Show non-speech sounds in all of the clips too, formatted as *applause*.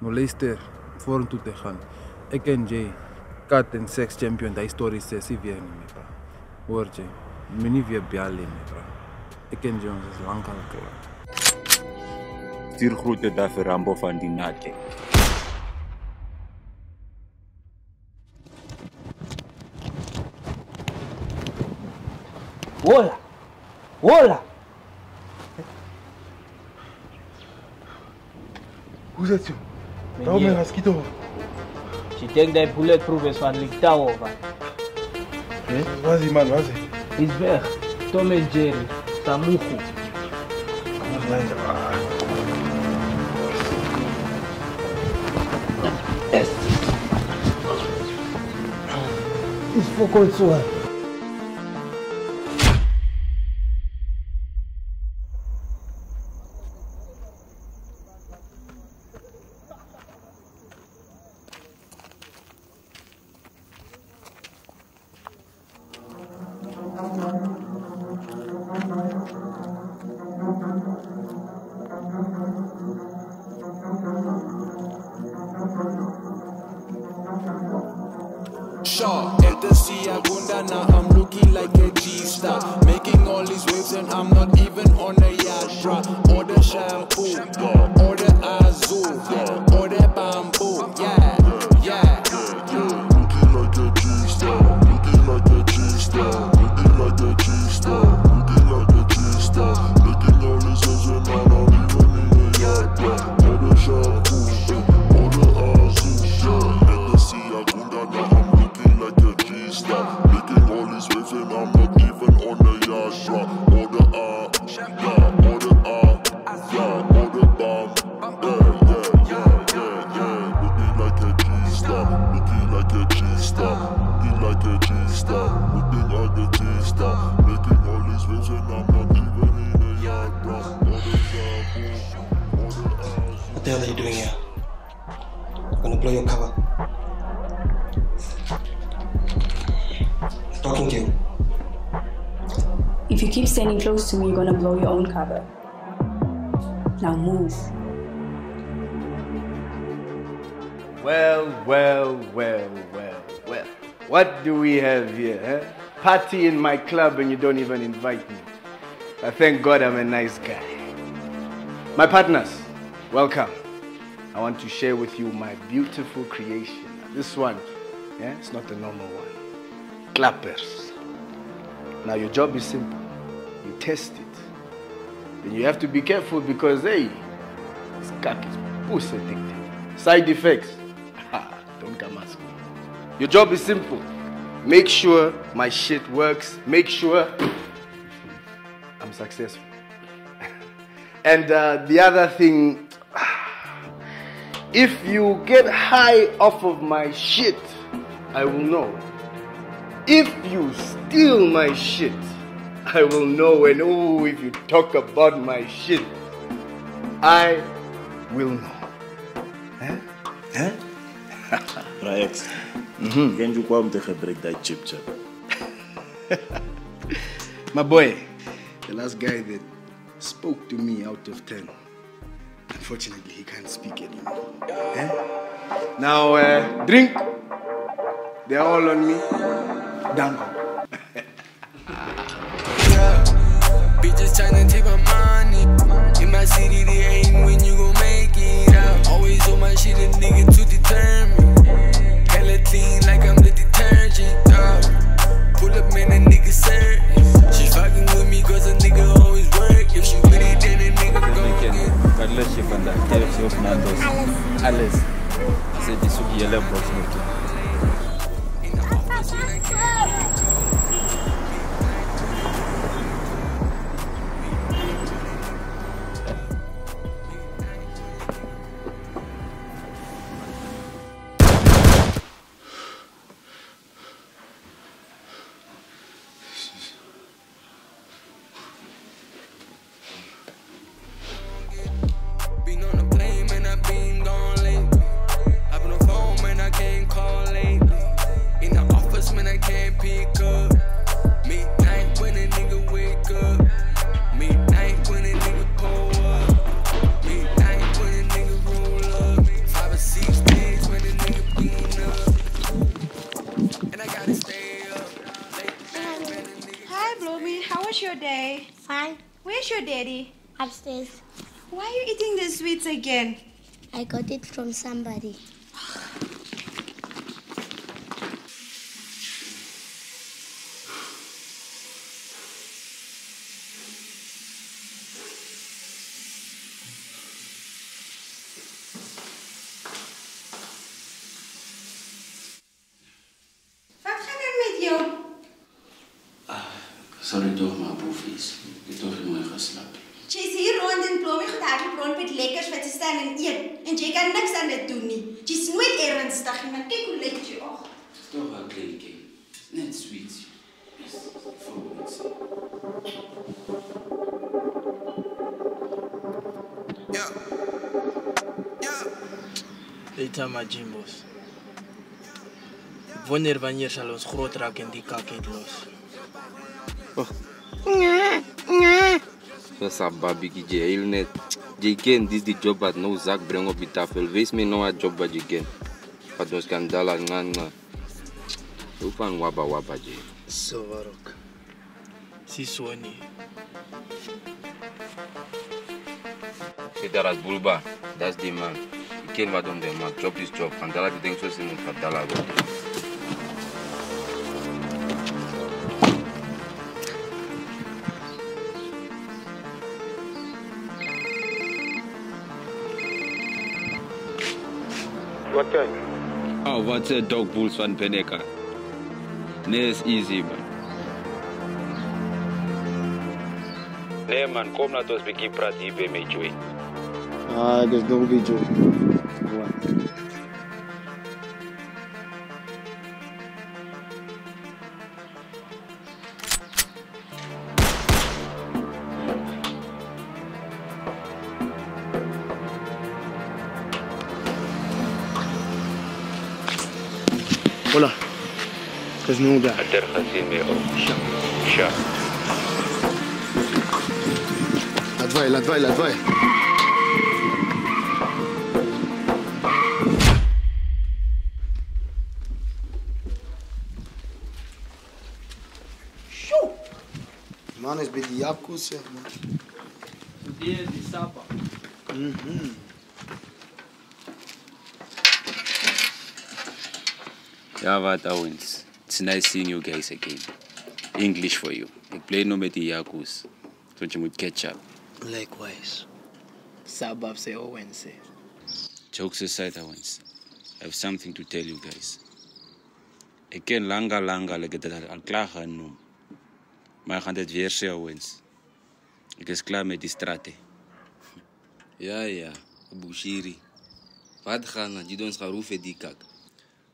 no Leicester foram Tottenham e că în jei caten sex champion da istorie se si vie mi pra orice mini vie biale mi pra e că în jei un se lanca la căla Stir groete da ferambo van dinate Hola! Hola! Uzați-o! Dobre, vas ki to? She take that bulletproof is van lik touw of wat? Hé? Waar is die man, waar is hij? Is weg. Tom en Jerry. Samuku. Yes. isso foi kort zo. At the sea, now I'm looking like a G-star. Making all these waves and I'm not even on a bruh. Order shampoo, order azul, order Making all these waves and I'm not even on bruh. Order ah, yeah, ah, yeah, bam, yeah, yeah, yeah, yeah, yeah. Looking like a G-star, looking like a G-star, looking like a G-star, looking like a G-star. Making all these waves and I'm not even in a yard, azul. What the hell are you doing here? Standing close to me, you're gonna blow your own cover. Now move. Well, well, well, well, well. What do we have here? Huh? Party in my club and you don't even invite me. I thank God I'm a nice guy. My partners, welcome. I want to share with you my beautiful creation. This one, yeah, it's not a normal one. Klappers. Now your job is simple. Test it. Then you have to be careful because hey, this cock is pussy addicted. Side effects. *laughs* Don't come ask me. Your job is simple. Make sure my shit works. Make sure *laughs* I'm successful. *laughs* and uh, the other thing, *sighs* if you get high off of my shit, I will know. If you steal my shit, I will know. And oh, if you talk about my shit, I will know. Huh? Huh? Raex. Mhm. Ken jy kwam te gebruik daai chip chip. *laughs* My boy, the last guy that spoke to me out of 10. Unfortunately, he can't speak anymore. Eh? Now, uh, drink. They're all on me. Dango. Bitches tryna take my money. In my city, they ain't when you gon' make it out. Always on my shit, a nigga too determined. Hella clean like I'm the detergent. dawg. Pull up, man, a nigga service. She fucking with me cause a nigga always work. If she with it, then a nigga gon' get Carlos van der KFC of Nando's. Alles. Sê die soek julle box moet I can't pick up. When a nigga wake up. When a nigga pull up. When a nigga roll up. Five or six days when a nigga up. And I gotta stay up. Hi, Bloomy. How was your day? Fine. Where's your daddy? Upstairs. Why are you eating the sweets again? I got it from somebody. Ik heb toch niet mooi geslapen. Jy is hier rond en plommie goed hardloop rond met lekkers wat te staan en eet. En jy kan niks aan dit doen nie. Jy's nooit ernstig nie, maar kyk hoe lyk jy. Och. Toch wel kleedje. Net sweet. Yes, voor mensen. Later my Jimbos. Wanneer wanneer sal ons groot raak en die kak het los? Yon sa babi ki je il net. Jigen, this the job at no Zach bring up it up. Elvis me know a job by Jigen. But no scandal and nga nga. Ufan waba waba je. Sovarok. Si swani. Si daras bulba, that's the man. Jigen wadom the man. Job this job. And dala di deng so sinon kadala wadom. Dala go. Wat kyk? Oh, wat 'n dog bulls van Peneka. Nee, is easy man. Nee man, kom laat ons 'n bietjie praat hier by my Joey. Ah, dis nog video. Hola. ولا كزنوبة الدر خزين ميرو شا لدفاي لدفاي لدفاي Danes bi dijak kusel. Ljudje di sapa. Mhm. Mm wat ouens. Uh, it's nice seeing you guys again. English for you. Ik play no met die Yakus. Want je moet catch up. Likewise. Sabab sê Owen oh, sê. Jokes aside, uh, ouens. I have something to tell you guys. Ik ken langa langa like dat al uh, klaar gaan noem. Maar ik ga dit weer sê, ouens. Ik is klaar met die strate. Ja, ja. Bushiri. Wat gaan aan? Je doet ons gaan roefen eh, die kak.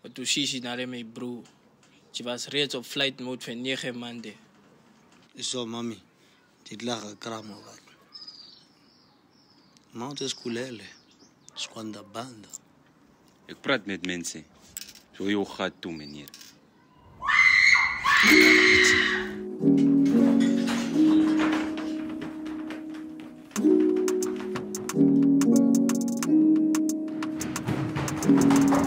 Maar toen je naar mijn broer. Ze was reeds op flight mode van negen maanden. Zo, mami. Dit lag een kram over. Mount is kulele. Squanda banda. Ik praat met mensen. Zo je gaat toe, meneer. Thank.